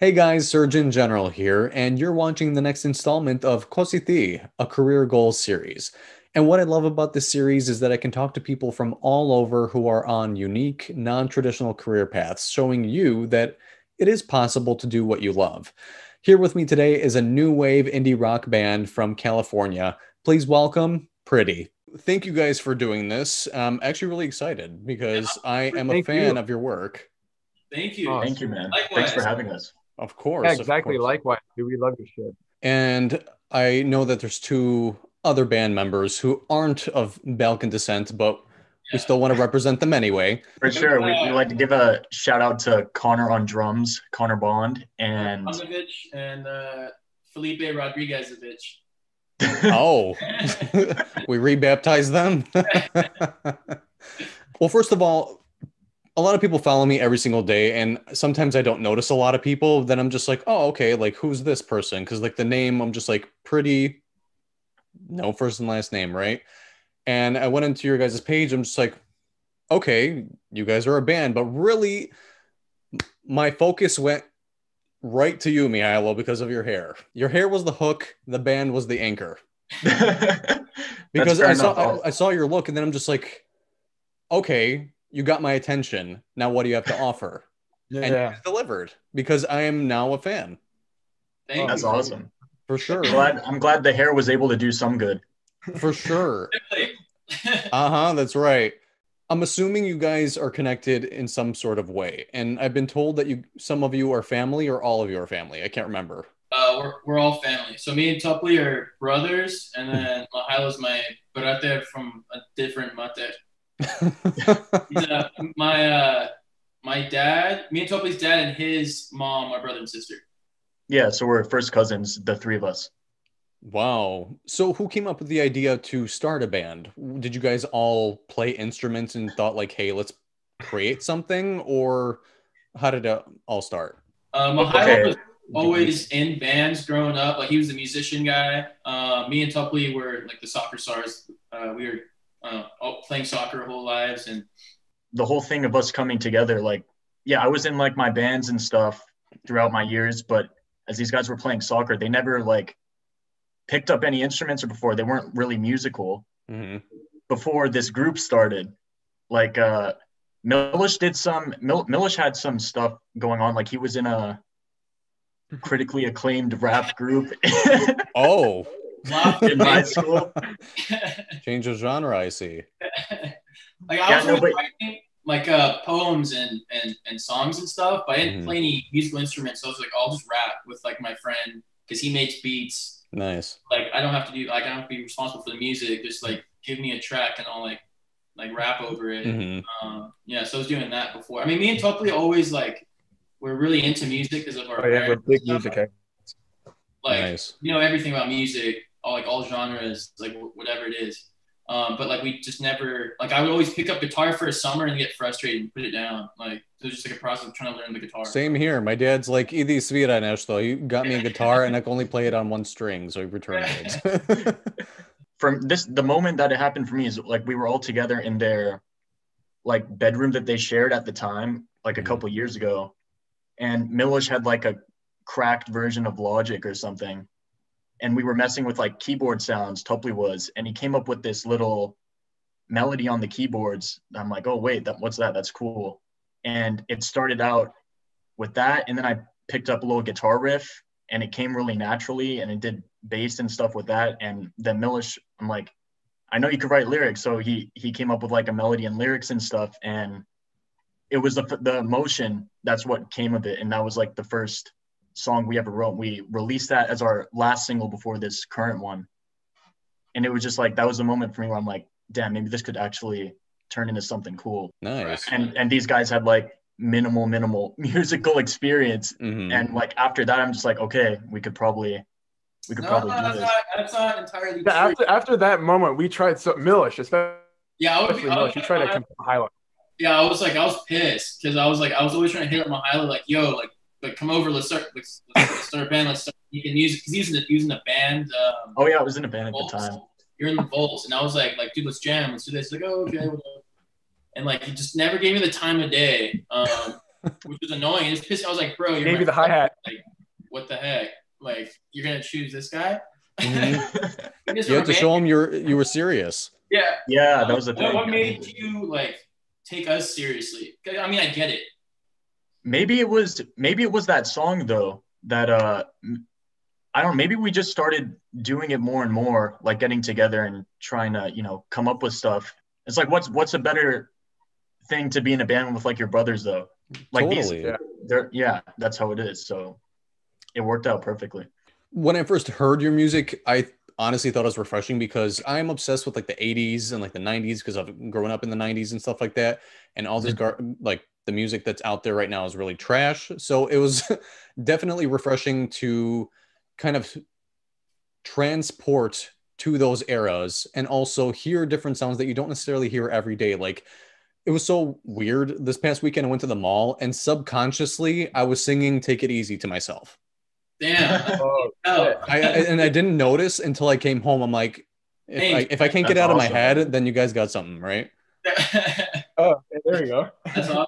Hey guys, Srdjan General here, and you're watching the next installment of Ko Si Ti, a career goals series. And what I love about this series is that I can talk to people from all over who are on unique, non traditional career paths, showing you that it is possible to do what you love. Here with me today is a new wave indie rock band from California. Please welcome Pretty. Thank you guys for doing this. I'm actually really excited because I am a Thank fan you. of your work. Thank you. Oh, Thank you, man. Likewise. Thanks for having us. Of course. Yeah, of exactly. course. Likewise, dude. We love your shit. And I know that there's two other band members who aren't of Balkan descent, but we still want to represent them anyway. For sure. We, we'd like to give a shout out to Connor on drums, Connor Bond, and Panovich and uh, Felipe Rodriguezovich. Oh, we rebaptized them. well, first of all, a lot of people follow me every single day, and sometimes I don't notice a lot of people. Then I'm just like, oh, okay, like who's this person? Because like the name, I'm just like pretty, no first and last name, right? And I went into your guys' page. I'm just like, okay, you guys are a band, but really, my focus went right to you, Mihailo, because of your hair. Your hair was the hook. The band was the anchor because I saw I, I saw your look, and then I'm just like, okay, you got my attention. Now what do you have to offer? And you Yeah. delivered because I am now a fan Thank That's you. awesome. for sure, I'm glad, I'm glad the hair was able to do some good. for sure. Uh huh. That's right. I'm assuming you guys are connected in some sort of way, and I've been told that you some of you are family or all of you are family. I can't remember. uh, we're, we're all family. So me and Topli are brothers, and then Mihailo's my brother from a different mate. He's, my uh, my dad, me and Topli's dad, and his mom are brother and sister. Yeah, so we're first cousins, the three of us. wow. So who came up with the idea to start a band? Did you guys all play instruments and thought like, hey, let's create something, or how did it all start? Uh, Mihailo Okay. was always in bands growing up. Like he was the musician guy. Uh, me and Topli were like the soccer stars. Uh, we were uh, playing soccer whole lives, and The whole thing of us coming together, like, yeah, I was in like my bands and stuff throughout my years, but as these guys were playing soccer, they never like picked up any instruments or before. They weren't really musical. Mhm. before this group started. Like uh Milos did some Mil- Milos had some stuff going on. Like he was in a critically acclaimed rap group Oh, in high school. change of genre. I see. like I Yeah, was no, but- writing like uh, poems and, and and songs and stuff, but I didn't Mhm. play any musical instruments. So I was like, I'll just rap with like my friend because he makes beats. Nice. Like I don't have to do like I don't have to be responsible for the music. Just like give me a track and I'll like like rap over it. hmm Um, yeah, so I was doing that before. I mean, me and Topli always like we're really into music because of our Oh yeah, we're parents big stuff. music like nice. you know everything about music, all like all genres, like whatever it is. Um, but like we just never like I would always pick up guitar for a summer and get frustrated and put it down. Like it was just like a process of trying to learn the guitar. Same here. My dad's like, "Idi svira nešto." He got me a guitar, and I can only play it on one string, so he returned it. From this the moment that it happened for me is like we were all together in their like bedroom that they shared at the time, like a Mhm. couple years ago. And Milos had like a cracked version of Logic or something. And we were messing with like keyboard sounds, Topli was, and he came up with this little melody on the keyboards. I'm like, oh wait, that what's that? That's cool. And it started out with that, and then I picked up a little guitar riff, and it came really naturally, and it did bass and stuff with that. And then Milos, I'm like, I know you could write lyrics, so he he came up with like a melody and lyrics and stuff, and it was the the emotion that's what came of it, and that was like the first song we ever wrote. We released that as our last single before this current one, and it was just like that was the moment for me where I'm like, damn, maybe this could actually turn into something cool. nice. And and these guys had like minimal minimal musical experience, Mhm. and like after that, I'm just like, okay, we could probably we could no, probably no, do that's this. not, that's not entirely Yeah, true. after after that moment, we tried so Milos, especially yeah, I was, I was, Milos. We tried to compete highlight. yeah, I was like, I was pissed because I was like, I was always trying to hit up Mihailo, like, yo, like, like come over, let's start, let's, let's start a band, let's start. You can use because he's using the using the band. Um, Oh yeah, I was in a band at the time. You're in the Volts, and I was like, like, dude, let's jam, let's do this. He's like, oh, okay, whatever. And like, he just never gave me the time of day. Um, which was annoying. It just pissed. I was like, bro, you're Gave you the hi hat. Like, what the heck? Like, you're gonna choose this guy? Mhm. You're have to show them you're you were serious. Yeah. yeah, that was the What, thing. what made you like take us seriously? I mean, I get it. Maybe it was maybe it was that song though that uh m- I don't know, maybe we just started doing it more and more, like getting together and trying to, you know, come up with stuff. It's like what's what's a better thing to be in a band with like your brothers though? Like these totally. yeah. they're yeah, that's how it is. So it worked out perfectly. when I first heard your music, I honestly thought it was refreshing because I'm obsessed with like the 80s and like the 90s because I've grown up in the 90s and stuff like that. And all this gar- like the music that's out there right now is really trash. So it was definitely refreshing to kind of transport to those eras and also hear different sounds that you don't necessarily hear every day. Like it was so weird. This past weekend, I went to the mall and subconsciously I was singing "Take It Easy" to myself. Oh, Damn. Oh, I, I and I didn't notice until I came home. I'm like, if Hey, I if I can't get that's out of my head, then you guys got something, right? oh, there you go. that's awesome.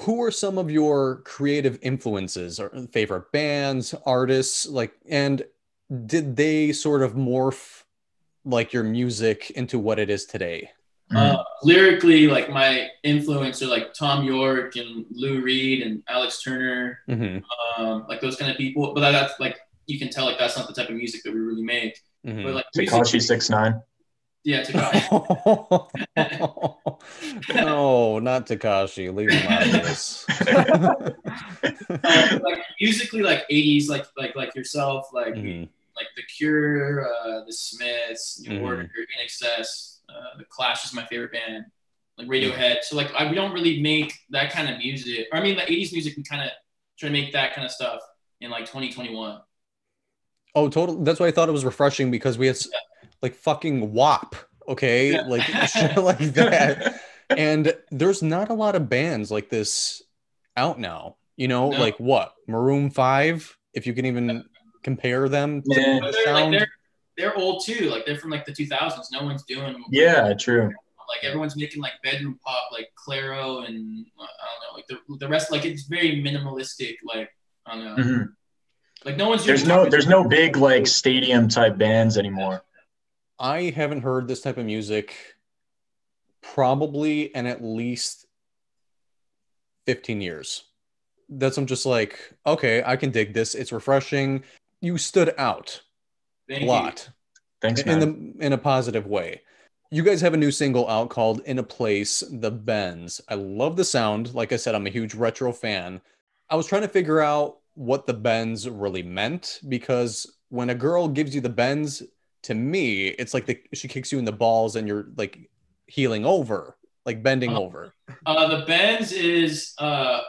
Who are some of your creative influences or favorite bands, artists, like, and did they sort of morph like your music into what it is today? Uh, lyrically, like my influence are like Thom Yorke and Lou Reed and Alex Turner, hmm um, like those kind of people. But that's like you can tell like that's not the type of music that we really make. hmm But like Tekashi music, six nine. Yeah, Tekashi. no, not Tekashi. Leave him out of this. uh, like musically, like '80s, like like like yourself, like Mhm. like The Cure, uh, The Smiths, New Mhm. Order, INXS, uh, The Clash is my favorite band, like Radiohead. So like I, we don't really make that kind of music. Or, I mean, the '80s music, we kind of try to make that kind of stuff in like 2021. Oh, total. That's why I thought it was refreshing because we had s- like fucking WAP, okay, Yeah. like shit like that. And there's not a lot of bands like this out now. You know, No. like what Maroon Five, if you can even compare them. to Yeah. the they're sound. like they're they're old too. Like they're from like the 2000s. No one's doing Yeah, true. like everyone's making like bedroom pop, like Clairo and uh, I don't know, like the the rest. Like it's very minimalistic. Like I don't know, Mhm. like no one's There's doing no there's no big like stadium type bands anymore. I haven't heard this type of music probably in at least 15 years. That's I'm just like, okay, I can dig this. It's refreshing. You stood out Thank a you. lot. Thanks, in man. the in a positive way. You guys have a new single out called "In a Place." The Bends. I love the sound. Like I said, I'm a huge retro fan. I was trying to figure out what the bends really meant because when a girl gives you the bends, to me, it's like the, she kicks you in the balls and you're like healing over, like bending Uh, over. Uh, the bends is uh,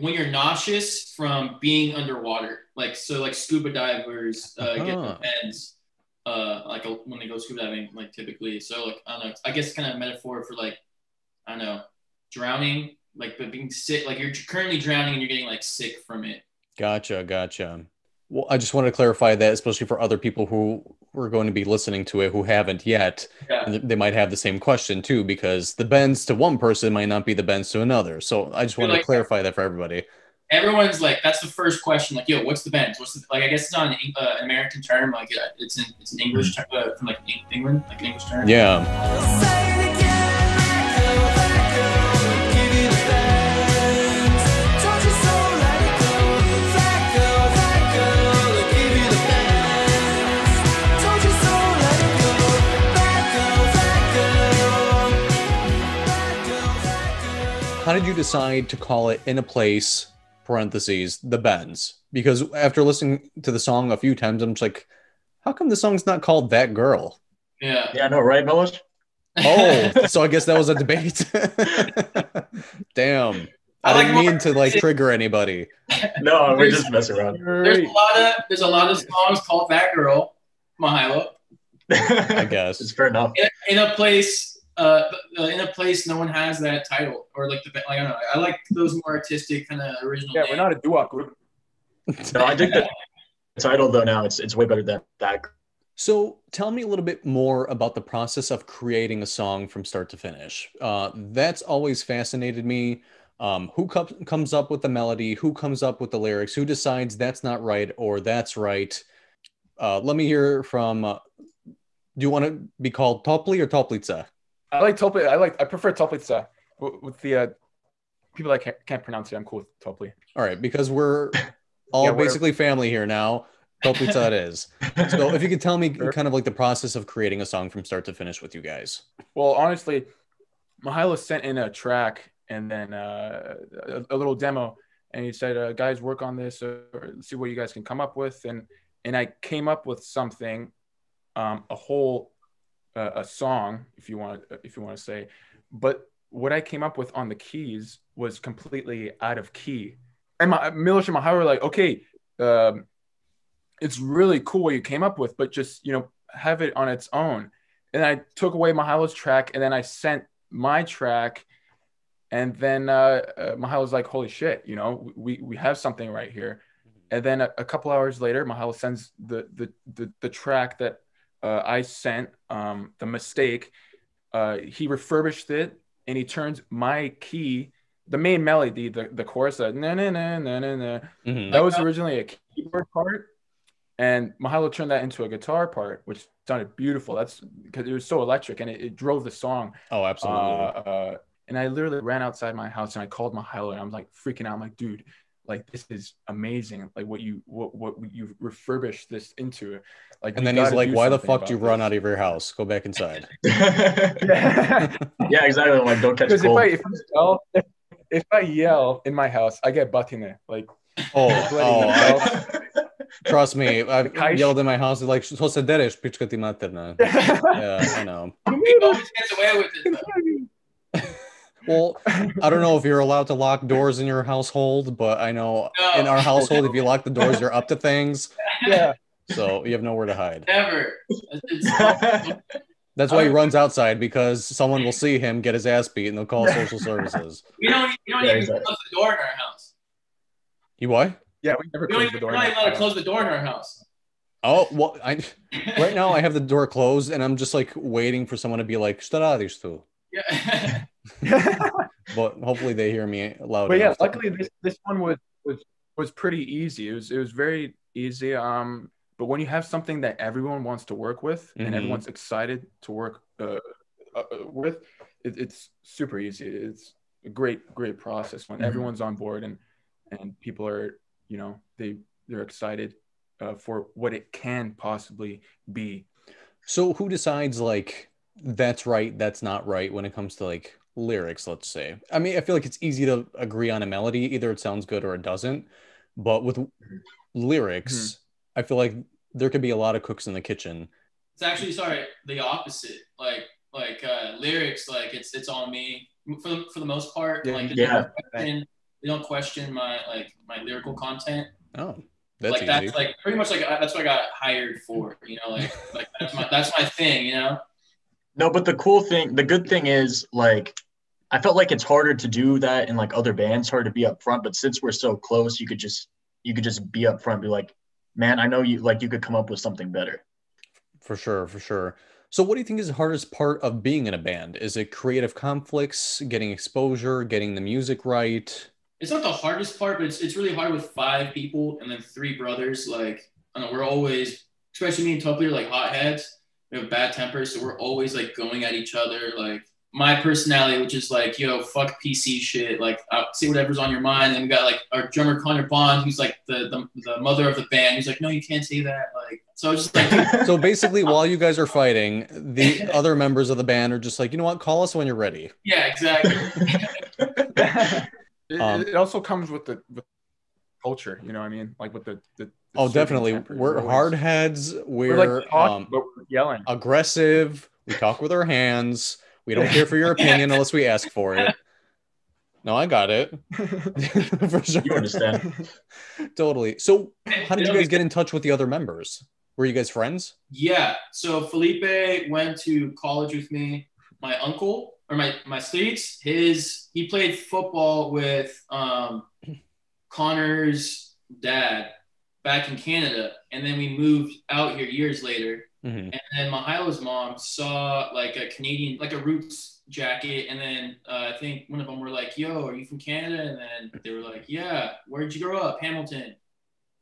when you're nauseous from being underwater. Like so, like scuba divers uh, get the Uh-huh. bends. Uh, like uh, when they go scuba diving, like typically. So like I don't know. I guess kind of metaphor for like I don't know, drowning. Like but being sick. Like you're currently drowning and you're getting like sick from it. Gotcha, gotcha. Well, I just wanted to clarify that, especially for other people who were going to be listening to it who haven't yet. Yeah. And they might have the same question too, because the bends to one person might not be the bends to another. So I just You're wanted to clarify that for everybody. Everyone's like, that's the first question. Like, yo, what's the bends? What's the, like? I guess it's not an, uh, an American term. Like, uh, it's an it's an English term uh, from like England, like an English term. Yeah. How did you decide to call it in a place, parentheses, the bends? Because after listening to the song a few times, I'm just like, how come the song's not called that girl? Yeah. Yeah, no, right, Milos? Oh, so I guess that was a debate. Damn. I, I didn't more- mean to like trigger anybody. No, we're just messing around. There's a lot of there's a lot of songs called that girl, Mihailo. I guess. it's fair enough. In, in a place, uh, uh, in a place no one has that title or like the like I don't know. I like those more artistic kind of original. Yeah, we're not a doo-wop group. No, I think the title though now it's it's way better than that. So tell me a little bit more about the process of creating a song from start to finish. Uh, that's always fascinated me. Um, who com- comes up with the melody? Who comes up with the lyrics? Who decides that's not right or that's right? Uh, let me hear from. Uh, do you want to be called Topli or Toplica? I like Topli. I like. I prefer Toplica. W- With the uh, people that can't, can't pronounce it, I'm cool with Topli. All right, because we're all Yeah, we're- basically family here now. Toplica it is. So if you could tell me Sure. kind of like the process of creating a song from start to finish with you guys. Well, honestly, Mihailo sent in a track and then uh, a, a little demo, and he said, uh, "Guys, work on this or see what you guys can come up with." And and I came up with something, um, a whole uh, a song, if you want if you want to say, but what I came up with on the keys was completely out of key. And my, Milos and Mihailo were like, "Okay." Um, it's really cool what you came up with, but just you know have it on its own. And I took away Mihailo's track, and then I sent my track, and then uh, uh, Mihailo was like, "Holy shit!" You know, we we have something right here. And then a, a couple hours later, Mihailo sends the the the, the track that uh, I sent, um, the mistake. Uh, he refurbished it, and he turns my key, the main melody, the the chorus, that na na na na na na. Mhm. That was originally a keyboard part, and Mihailo turned that into a guitar part, which sounded beautiful. That's because it was so electric and it, it drove the song. Oh, Uh, absolutely. uh, and I literally ran outside my house and I called Mihailo and I'm like freaking out. I'm like, dude, like this is amazing. Like what you what what you refurbished this into. Like, and then he's like, "Why the fuck do you about run out of your house? Go back inside." yeah, yeah, exactly. Like don't catch because if. I if I yell if, if I yell in my house, I get batine. Like Oh, Bloody oh. I, trust me. I've yelled in my house like "So se dereš, pička ti materna." Yeah, I know. He always gets away with it. Though. Well, I don't know if you're allowed to lock doors in your household, but I know No. in our household, if you lock the doors, you're up to things. yeah. So you have nowhere to hide. Never. It's, it's, That's why he uh, runs outside because someone will see him get his ass beat and they'll call social services. we don't. We don't Yeah, even exactly. close the door in our house. You what? Yeah, we never We close even. the We're not even allowed to close the door in our house. Oh, well, I right now I have the door closed and I'm just like waiting for someone to be like, "Šta radiš tu?" Yeah. But hopefully they hear me loud. but yeah, luckily this, this one was was was pretty easy. It was it was very easy. Um, but when you have something that everyone wants to work with Mhm. and everyone's excited to work uh, uh, with, it, it's super easy. It's a great great process when Mhm. everyone's on board and and people are you know they they're excited uh, for what it can possibly be. So who decides like that's right, that's not right when it comes to like lyrics, let's say? I mean, I feel like it's easy to agree on a melody, either it sounds good or it doesn't. But with lyrics, I feel like there could be a lot of cooks in the kitchen. It's actually sorry the opposite. Like like uh, lyrics, like it's it's on me for the, for the most part. Yeah, like they yeah. don't question, they don't question my like my lyrical content. Oh, that's like easy. that's like pretty much like that's what I got hired for. You know, like like that's my that's my thing. You know. No, but the cool thing, the good thing is like I felt like it's harder to do that in like other bands, hard to be up front. But since we're so close, you could just you could just be up front, and be like, man, I know you like you could come up with something better. For sure, for sure. So, what do you think is the hardest part of being in a band? Is it creative conflicts, getting exposure, getting the music right? it's not the hardest part, but it's, it's really hard with five people and then three brothers. Like, I don't know, we're always, especially me and Topli, are like hotheads. We have bad tempers, so we're always like going at each other. Like, my personality, which is like, yo, fuck PC shit. Like, uh, say whatever's on your mind. And we got like our drummer Connor Bond, who's like the, the the mother of the band. He's like, no, you can't say that. Like, so it's just like, So, basically, while you guys are fighting, the other members of the band are just like, you know what, call us when you're ready. yeah, exactly. It, Um, it also comes with the with culture, you know what I mean? Like with the, the, the Oh, definitely. We're always- hard heads. We're, We're, like talking, um, but we're yelling. aggressive. We talk with our hands. We don't care for your opinion unless we ask for it. No, I got it. for sure. You understand? Totally. So, how did you guys get in touch with the other members? Were you guys friends? Yeah. So Felipe went to college with me. My uncle or my my states, his he played football with um, Connor's dad back in Canada, and then we moved out here years later. Mhm. And then Mihailo's mom saw like a Canadian, like a Roots jacket, and then uh, I think one of them were like, "Yo, are you from Canada?" And then they were like, "Yeah, where'd you grow up? Hamilton."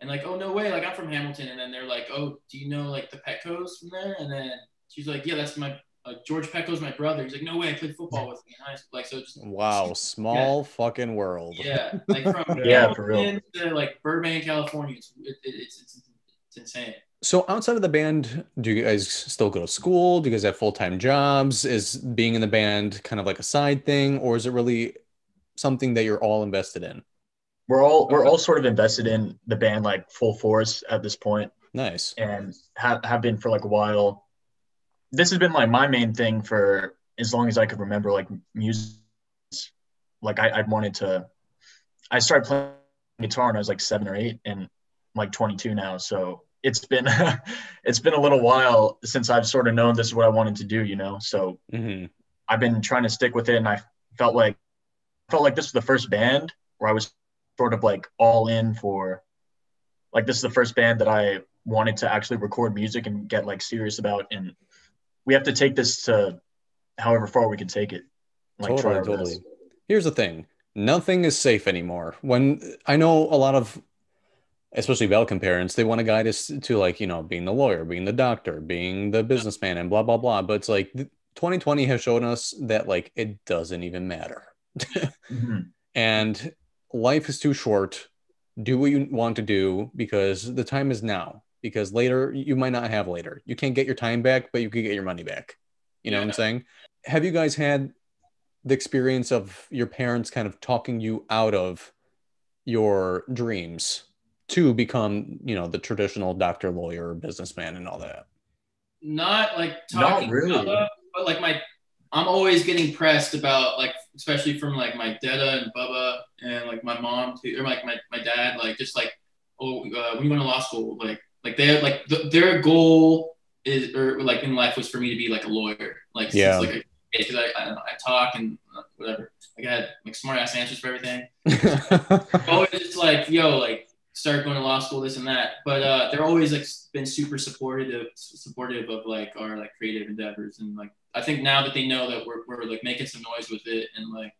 And like, "Oh no way, like I'm from Hamilton." And then they're like, "Oh, do you know like the Petcos from there?" And then she's like, "Yeah, that's my uh, George Petco's my brother." He's like, "No way, I played football with him in high school." Like, so just Wow, small fucking world. yeah, like from Yeah, for real. To like Burbank, California. It's it, it, it's, it's it's insane. So outside of the band, do you guys still go to school? Do you guys have full-time jobs? Is being in the band kind of like a side thing, or is it really something that you're all invested in? We're all we're all sort of invested in the band like full force at this point, Nice. and have have been for like a while. This has been like my main thing for as long as I could remember. Like music, like I, I wanted to. I started playing guitar when I was like seven or eight, and I'm like 22 now. So it's been it's been a little while since I've sort of known this is what I wanted to do. You know, so hmm I've been trying to stick with it, and I felt like felt like this was the first band where I was sort of like all in for. Like this is the first band that I wanted to actually record music and get like serious about, and we have to take this to however far we can take it. Like try totally, totally. best. Here's the thing: nothing is safe anymore. When I know a lot of, especially Balkan parents, they want to guide us to like you know being the lawyer, being the doctor, being the businessman, and blah blah blah. But it's like 2020 has shown us that like it doesn't even matter, Mhm. and life is too short. Do what you want to do because the time is now. Because later you might not have later. You can't get your time back, but you can get your money back. You know what I'm saying? Have you guys had the experience of your parents kind of talking you out of your dreams to become, you know, the traditional doctor, lawyer, businessman, and all that? Not like Not talking really. about but like my I'm always getting pressed about like especially from like my dada and Bubba and like my mom too or like my, my dad like just like oh uh, when you went to law school like like they like th- their goal is or like in life was for me to be like a lawyer like Yeah. since, like because I, I I talk and uh, whatever like I had like smart ass answers for everything always just like, yo, like start going to law school, this and that. But uh, they're always like been super supportive, supportive of like our like creative endeavors, and like I think now that they know that we're, we're like making some noise with it, and like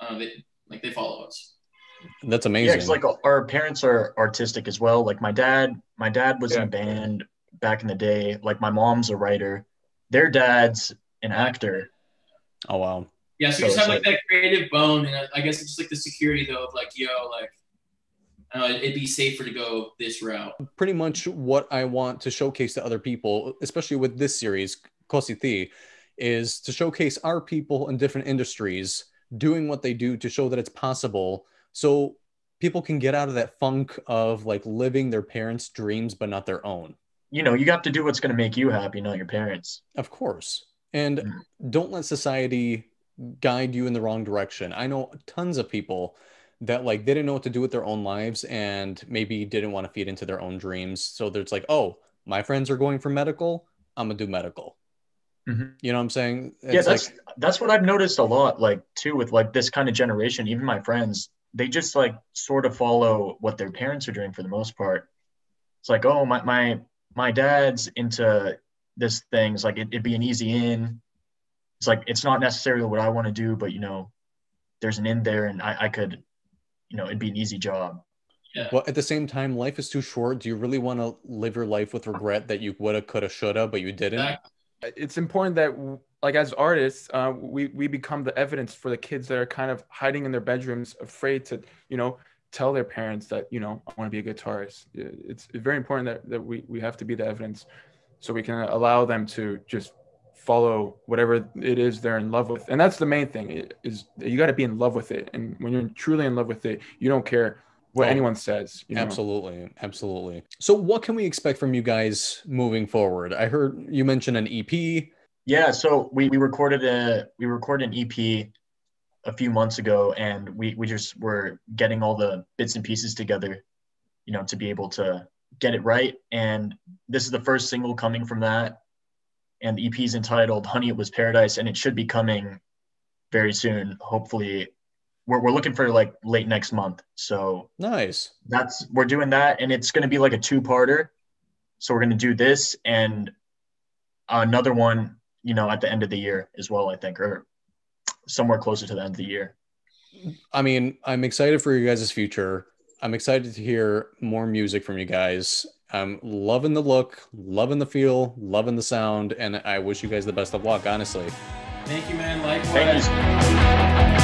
uh, they like they follow us. That's Yeah, amazing. it's like our parents are artistic as well. Like my dad, my dad was in a band back in the day. Like my mom's a writer. Their dad's an actor. oh wow. Yeah, so, So you just have like, that creative bone, and I- I guess it's just like the security though of like, yo, like. I it'd be safer to go this route. Pretty much what I want to showcase to other people, especially with this series, Ko Si Ti, is to showcase our people in different industries doing what they do to show that it's possible so people can get out of that funk of like living their parents' dreams but not their own. You know, you have to do what's going to make you happy, not your parents. Of course. And Mm. don't let society guide you in the wrong direction. I know tons of people that like they didn't know what to do with their own lives and maybe didn't want to feed into their own dreams. So there's like, oh, my friends are going for medical, I'm gonna do medical. Mhm. You know what I'm saying? yeah, that's like that's what I've noticed a lot. Like too with like this kind of generation, even my friends, they just like sort of follow what their parents are doing for the most part. It's like, oh, my my my dad's into this thing. It's like it, it'd be an easy in. It's like it's not necessarily what I want to do, but you know, there's an in there, and I, I could, you know, it'd be an easy job. Yeah. but at the same time, life is too short. Do you really want to live your life with regret that you woulda, coulda, shoulda, but you didn't? Exactly. it's important that like as artists uh, we we become the evidence for the kids that are kind of hiding in their bedrooms afraid to you know tell their parents that you know i want to be a guitarist it's very important that, that we, we have to be the evidence so we can allow them to just follow whatever it is they're in love with and that's the main thing is you got to be in love with it and when you're truly in love with it you don't care what Oh, anyone says you know? Absolutely, absolutely. So, what can we expect from you guys moving forward? I heard you mention an EP. Yeah, so we, we recorded a we recorded an EP a few months ago, and we we just were getting all the bits and pieces together, you know, to be able to get it right. And this is the first single coming from that, and the EP is entitled "Honey, It Was Paradise," and it should be coming very soon. Hopefully, we're we're looking for like late next month. So Nice. that's we're doing that, and it's going to be like a two-parter. So we're going to do this and another one, you know, at the end of the year as well, I think, or somewhere closer to the end of the year. I mean, I'm excited for you guys' future. I'm excited to hear more music from you guys. I'm loving the look, loving the feel, loving the sound, and I wish you guys the best of luck, honestly. Thank you, man. Thank Likewise. you.